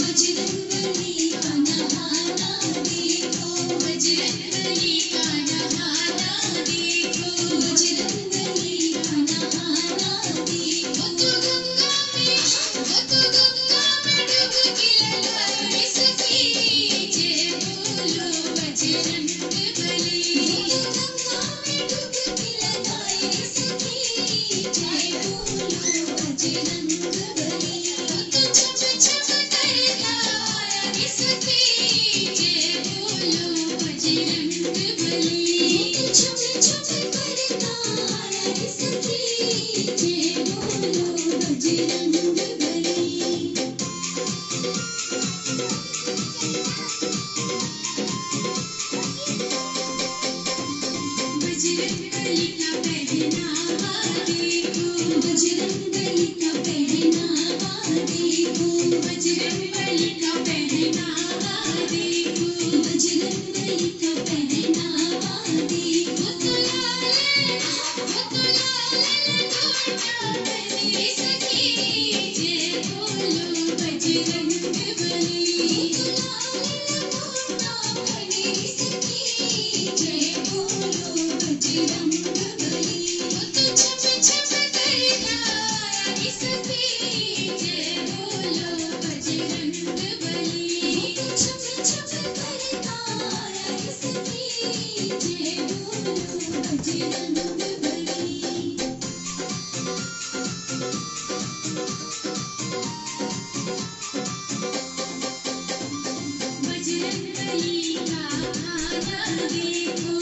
बजरंगबली बजरंगबली बजरंगबली का पहनावा देखो बजरंगबली खाना देखो